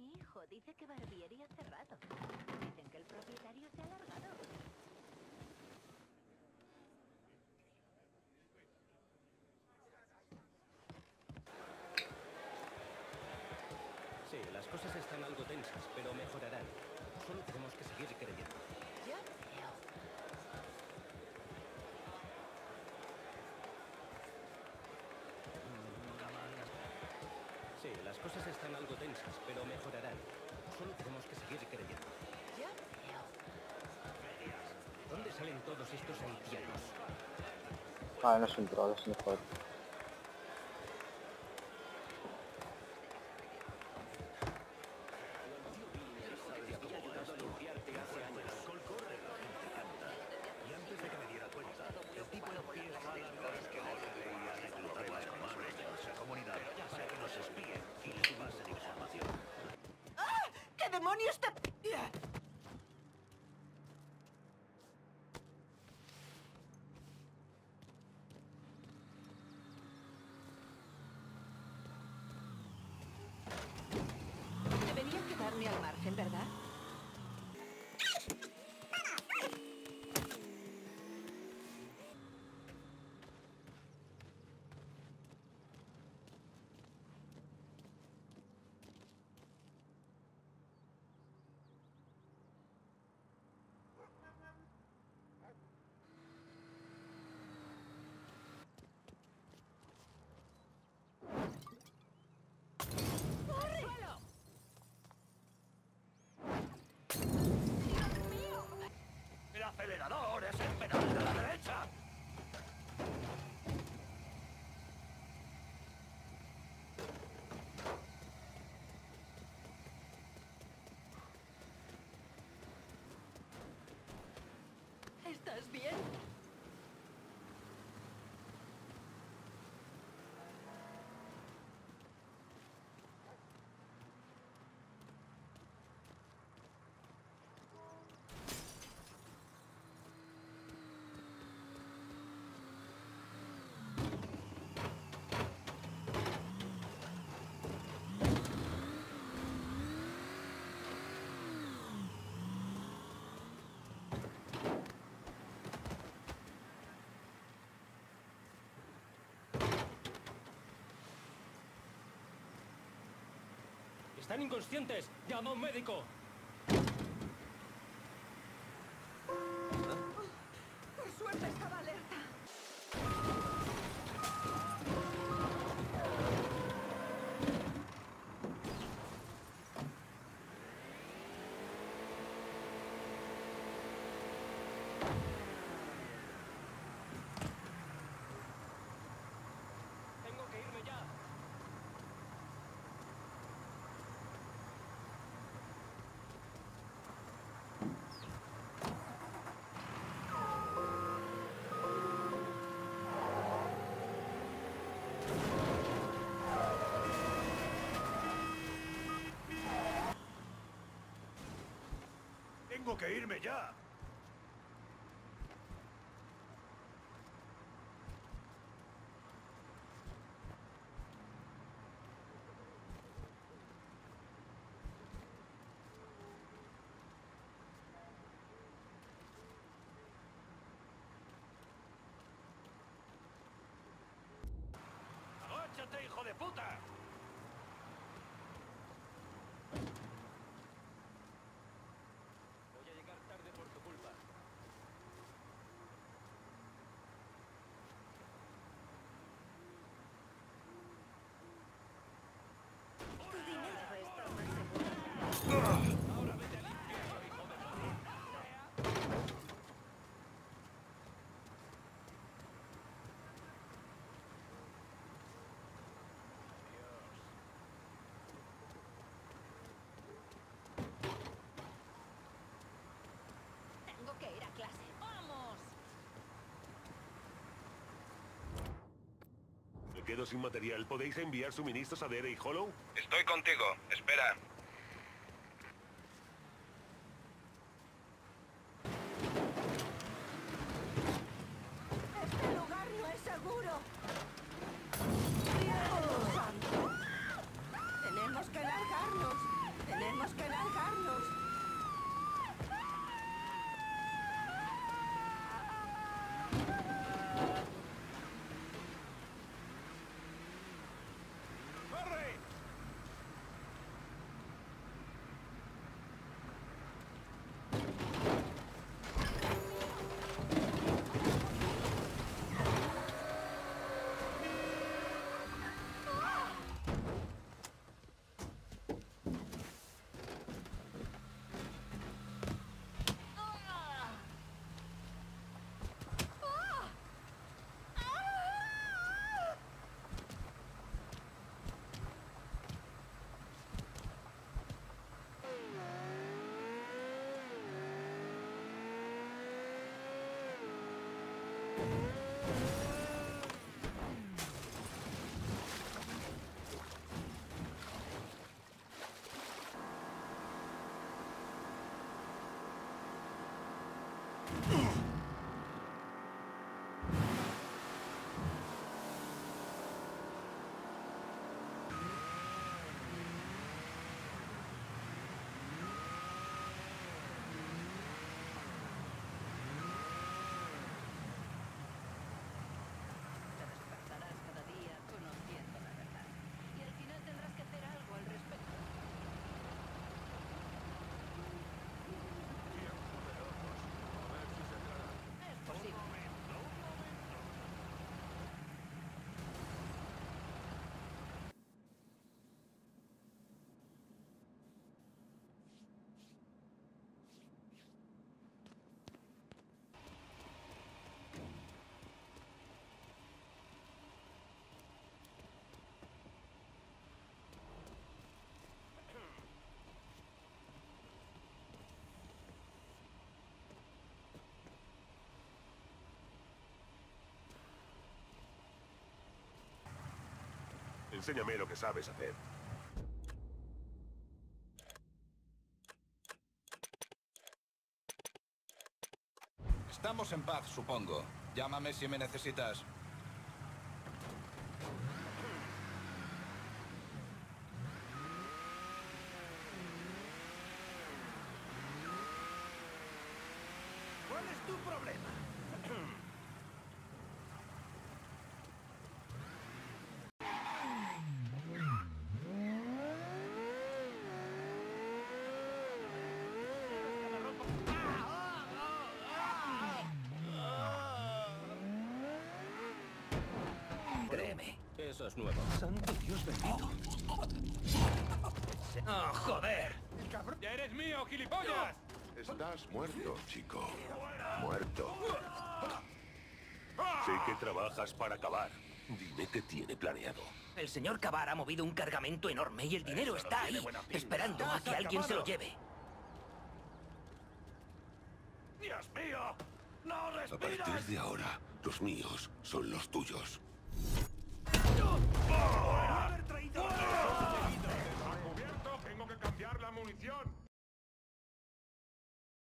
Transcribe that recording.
mi hijo. Dice que Barbieri ha cerrado. Dicen que el propietario se ha alargado. Sí, las cosas están algo tensas, pero mejorarán. Solo tenemos que seguir creyendo. Ya veo. Sí, las cosas están algo tensas, pero mejorarán. Solo tenemos que seguir creyendo. Ya veo. ¿Dónde salen todos estos haitianos? Ah, no es un troll, es un juego. Demonios? Debería quedarme al margen, ¿verdad? Acelerador ¡Están inconscientes! ¡Llama a un médico! ¡Tengo que irme ya! ¡Agáchate, hijo de puta! Quedo sin material. ¿Podéis enviar suministros a Dere Hollow? Estoy contigo. Espera. Enséñame lo que sabes hacer. Estamos en paz, supongo. Llámame si me necesitas. Eso es nuevo. Santo Dios bendito. ¡Oh, joder! ¡Ya eres mío, gilipollas! Estás muerto, chico. Muerto. Sé que trabajas para acabar. Dime qué tiene planeado. El señor Cavar ha movido un cargamento enorme y el dinero Eso está ahí, esperando a que alguien se lo lleve. ¡Dios mío! ¡No A respiras! partir de ahora, los míos son los tuyos. Haber traído ¡A cubierto! ¡Tengo que cambiar la munición!